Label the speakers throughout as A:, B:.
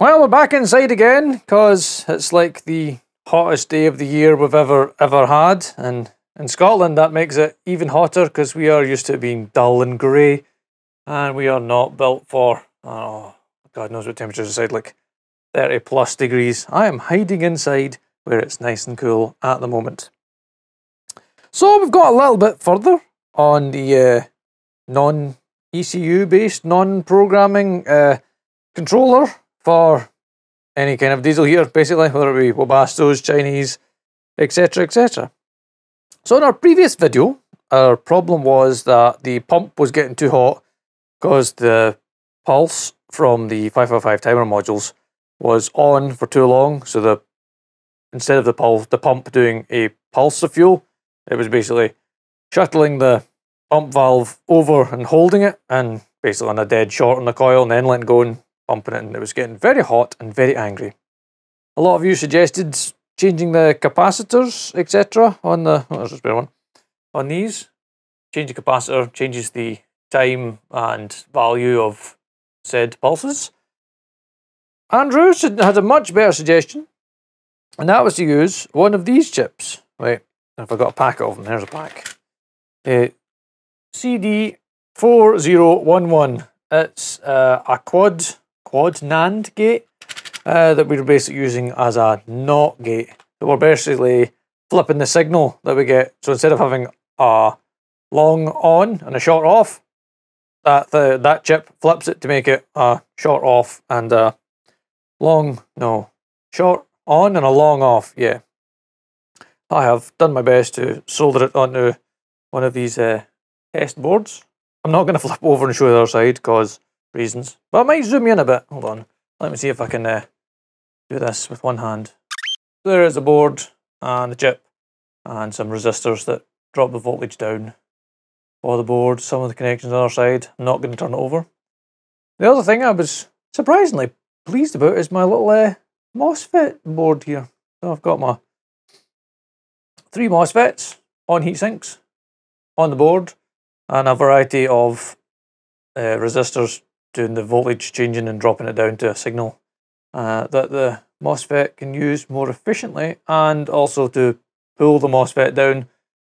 A: Well, we're back inside again because it's like the hottest day of the year we've ever ever had, and in Scotland that makes it even hotter because we are used to being dull and grey, and we are not built for oh God knows what temperatures outside like thirty plus degrees. I am hiding inside where it's nice and cool at the moment. So we've got a little bit further on the uh, non ECU based, non programming uh, controller for any kind of diesel here, basically, whether it be Webasto's, Chinese, etc. etc. So in our previous video, our problem was that the pump was getting too hot because the pulse from the 555 timer modules was on for too long. So the instead of the pulse, the pump doing a pulse of fuel, it was basically shuttling the pump valve over and holding it, and basically on a dead short on the coil, and then letting go and pumping it, and it was getting very hot and very angry. A lot of you suggested changing the capacitors, etc. on the oh, a spare one on these. Change the capacitor changes the time and value of said pulses. Andrew had a much better suggestion, and that was to use one of these chips. Wait, if I got a pack of them, there's a pack. Uh, CD4011. It's uh, a quad quad NAND gate uh, that we are basically using as a NOT gate. So we're basically flipping the signal that we get. So instead of having a long on and a short off, that the, that chip flips it to make it a short off and a long no short on and a long off. Yeah, I have done my best to solder it onto one of these uh, test boards. I'm not going to flip over and show the other side because reasons, but I might zoom in a bit. Hold on, let me see if I can uh, do this with one hand. There is a board and the chip and some resistors that drop the voltage down for the board. Some of the connections on the other side. I'm not going to turn it over. The other thing I was surprisingly pleased about is my little uh, MOSFET board here. So I've got my three MOSFETs on heat sinks on the board and a variety of uh, resistors doing the voltage changing and dropping it down to a signal uh, that the MOSFET can use more efficiently and also to pull the MOSFET down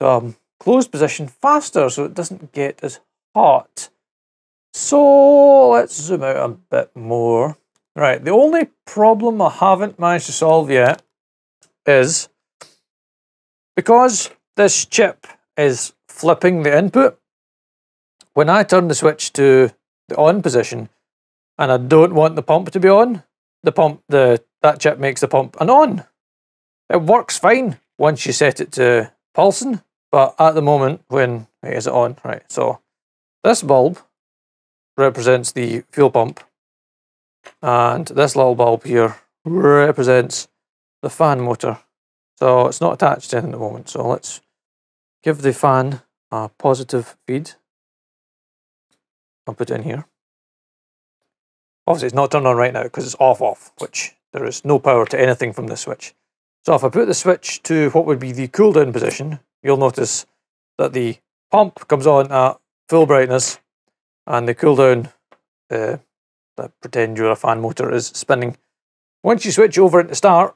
A: to a closed position faster so it doesn't get as hot. So let's zoom out a bit more. Right, the only problem I haven't managed to solve yet is because this chip is flipping the input, when I turn the switch to the on position and I don't want the pump to be on, the pump, the that chip makes the pump an on. It works fine once you set it to pulsing, but at the moment when wait, is it on? Right, so this bulb represents the fuel pump and this little bulb here represents the fan motor. So it's not attached anything at the moment. So let's give the fan a positive feed. I'll put it in here. Obviously it's not turned on right now because it's off off, which there is no power to anything from this switch. So if I put the switch to what would be the cool down position, you'll notice that the pump comes on at full brightness and the cool down uh, that pretend you're a fan motor is spinning. Once you switch over into start,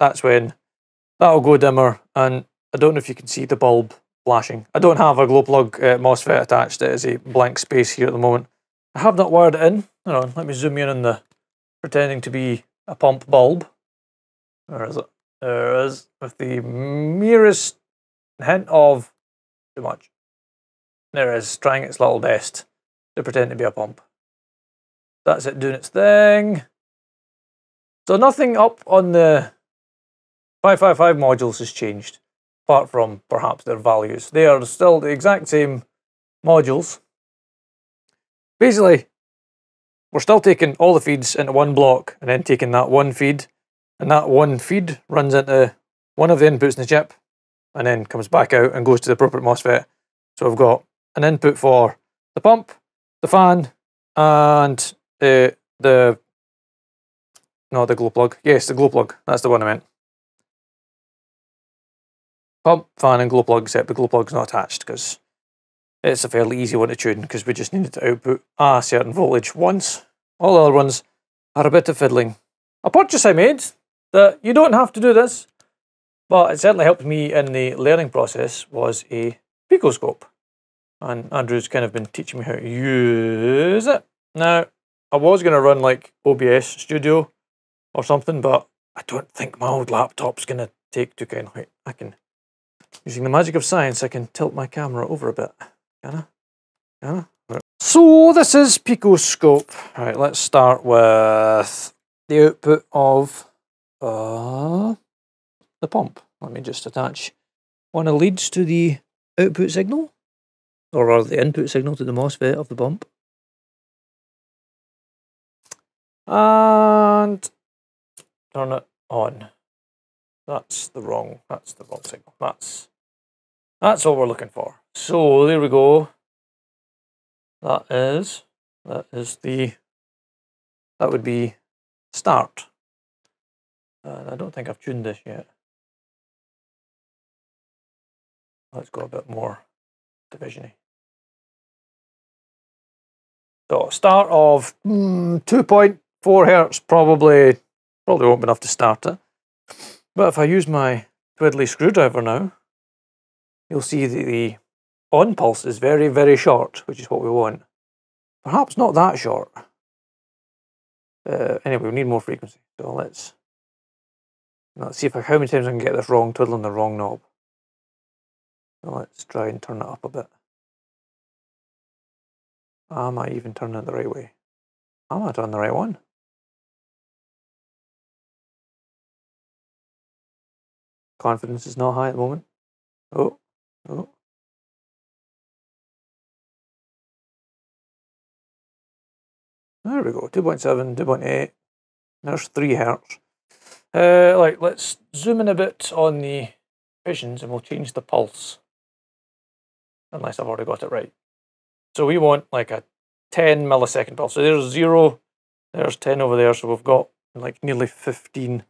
A: that's when that'll go dimmer and I don't know if you can see the bulb flashing. I don't have a glow plug uh, MOSFET attached. It is a blank space here at the moment. I have not wired it in. Hold on, let me zoom in on the pretending to be a pump bulb. Where is it? There it is, with the merest hint of too much. There it is, trying its little best to pretend to be a pump. That's it doing its thing. So nothing up on the 555 modules has changed, apart from perhaps their values. They are still the exact same modules. Basically, we're still taking all the feeds into one block and then taking that one feed, and that one feed runs into one of the inputs in the chip and then comes back out and goes to the appropriate MOSFET. So we've got an input for the pump, the fan, and the the no the glow plug. Yes, the glow plug. That's the one I meant. Pump, fan, and glow plug. Except the glow plug's not attached because it's a fairly easy one to tune because we just needed to output a certain voltage once. All the other ones are a bit of fiddling. A purchase I made that you don't have to do this, but it certainly helped me in the learning process was a picoscope. And Andrew's kind of been teaching me how to use it. Now, I was going to run like OBS Studio or something, but I don't think my old laptop's going to take too kindly. I can, using the magic of science, I can tilt my camera over a bit. Can I? Can I? So this is Picoscope. All right, let's start with the output of uh, the pump. Let me just attach one of leads to the output signal, or rather the input signal to the MOSFET of the pump. And turn it on. That's the wrong, that's the wrong signal. That's, that's all we're looking for. So there we go. That is, that is the, that would be start. And I don't think I've tuned this yet. Let's go a bit more divisiony. So start of mm, 2.4 hertz probably probably won't be enough to start it. But if I use my twiddly screwdriver now, you'll see that the on pulse is very, very short, which is what we want. Perhaps not that short. Uh, anyway, we need more frequency. So let's, let's see if I, how many times I can get this wrong, twiddling the wrong knob. So let's try and turn it up a bit. Am I even turning it the right way? Am I turning the right one? Confidence is not high at the moment. Oh, oh. There we go, 2.7, 2.8. There's 3 hertz. Uh, like, let's zoom in a bit on the visions and we'll change the pulse. Unless I've already got it right. So we want like a 10 millisecond pulse. So there's 0, there's 10 over there, so we've got like nearly 15.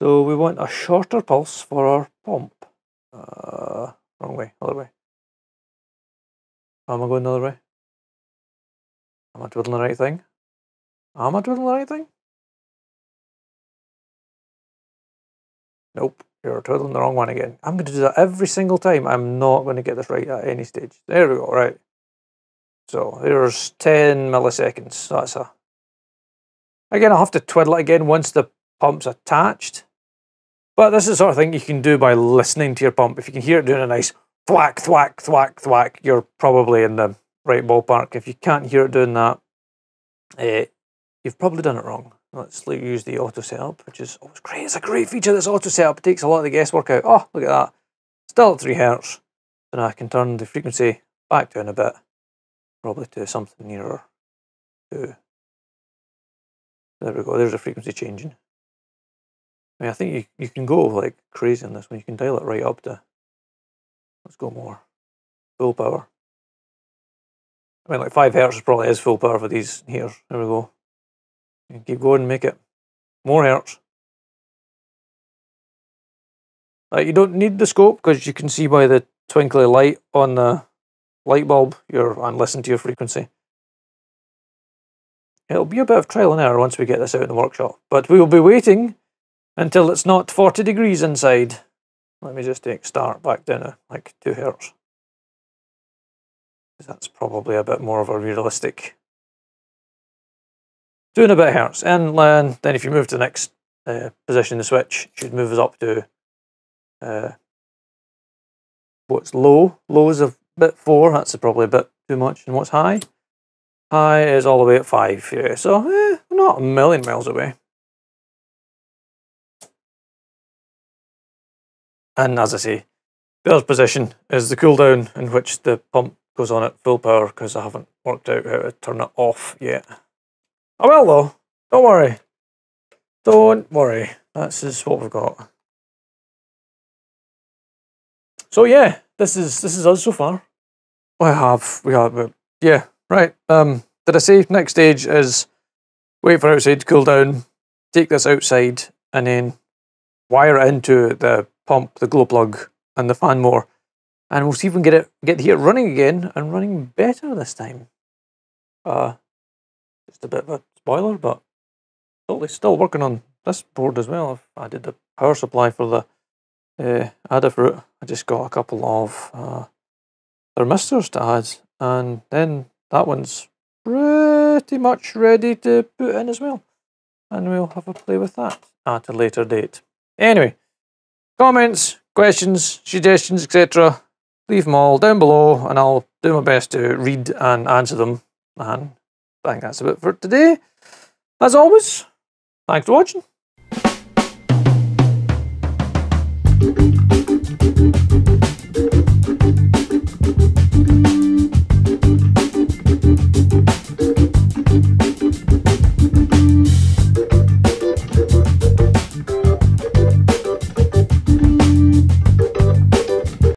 A: So we want a shorter pulse for our pump. Uh, wrong way, other way. Am I going the other way? Am I twiddling the right thing? Am I twiddling the right thing? Nope, you're twiddling the wrong one again. I'm going to do that every single time. I'm not going to get this right at any stage. There we go, right. So there's 10 milliseconds. That's a... Again, I'll have to twiddle it again once the pump's attached. But this is the sort of thing you can do by listening to your pump. If you can hear it doing a nice thwack, thwack, thwack, thwack, you're probably in the right ballpark. If you can't hear it doing that, uh, you've probably done it wrong. Let's use the auto setup, which is always great. It's a great feature, this auto setup. It takes a lot of the guesswork out. Oh, look at that. Still at 3 hertz. So now I can turn the frequency back down a bit. Probably to something nearer to... There we go, there's a frequency changing. I mean, I think you, you can go like crazy on this one. You can dial it right up to... Let's go more. Full power. I mean, like 5 hertz probably is full power for these here. There we go. Keep going and make it more hertz. Uh, you don't need the scope because you can see by the twinkly light on the light bulb you're and listen to your frequency. It'll be a bit of trial and error once we get this out in the workshop, but we will be waiting until it's not 40 degrees inside. Let me just take start back down to like 2 hertz that's probably a bit more of a realistic. Doing a bit hertz, and then if you move to the next uh, position, the switch should move us up to uh, what's low. Low is a bit four. That's probably a bit too much. And what's high? High is all the way at five. Yeah, so eh, not a million miles away. And as I say, Bear's position is the cooldown in which the pump goes on at full power because I haven't worked out how to turn it off yet. I will though. Don't worry. Don't worry. That's just what we've got. So yeah, this is this is us so far. I have we have yeah right. Um, did I say next stage is wait for outside to cool down, take this outside, and then wire into the pump, the glow plug, and the fan more. and we'll see if we can get it get the heat running again and running better this time. Uh, just a bit of a spoiler, but totally still working on this board as well. I've added the power supply for the uh, Adafruit. I just got a couple of uh, thermistors to add, and then that one's pretty much ready to put in as well. And we'll have a play with that at a later date. Anyway, comments, questions, suggestions, etc. Leave them all down below, and I'll do my best to read and answer them. And I think that's about for today. As always, thanks for watching.